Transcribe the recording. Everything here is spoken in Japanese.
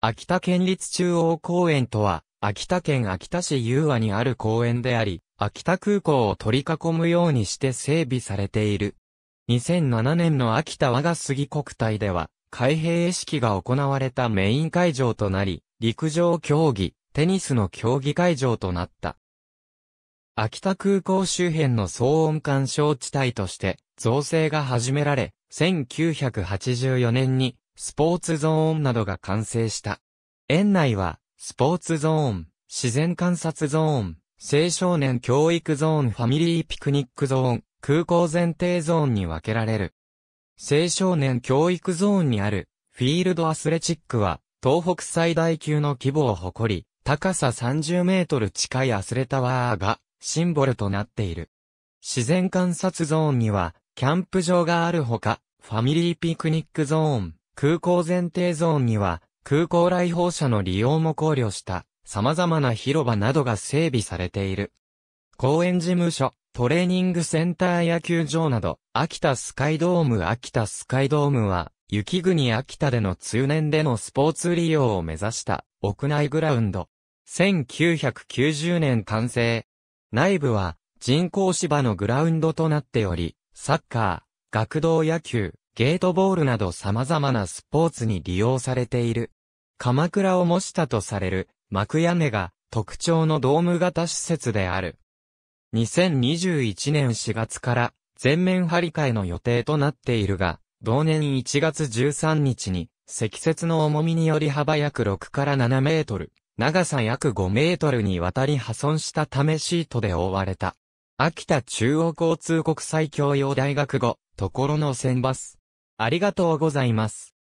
秋田県立中央公園とは、秋田県秋田市雄和にある公園であり、秋田空港を取り囲むようにして整備されている。2007年の秋田我が杉国体では、開閉式が行われたメイン会場となり、陸上競技、テニスの競技会場となった。秋田空港周辺の騒音干渉地帯として造成が始められ、1984年にスポーツゾーンなどが完成した。園内はスポーツゾーン、自然観察ゾーン、青少年教育ゾーンファミリーピクニックゾーン、空港前庭ゾーンに分けられる。青少年教育ゾーンにあるフィールドアスレチックは東北最大級の規模を誇り、高さ30メートル近いアスレタワーがシンボルとなっている。自然観察ゾーンには、キャンプ場があるほか、ファミリーピクニックゾーン、空港前提ゾーンには、空港来訪者の利用も考慮した、様々な広場などが整備されている。公園事務所、トレーニングセンター野球場など、秋田スカイドーム秋田スカイドームは、雪国秋田での通年でのスポーツ利用を目指した屋内グラウンド。1990年完成。内部は人工芝のグラウンドとなっており、サッカー、学童野球、ゲートボールなど様々なスポーツに利用されている。鎌倉を模したとされる幕屋根が特徴のドーム型施設である。2021年4月から全面張り替えの予定となっているが、同年1月13日に積雪の重みにより幅約6から7メートル、長さ約5メートルにわたり破損したためシートで覆われた。秋田中央交通国際教養大学後、ところの選バス。ありがとうございます。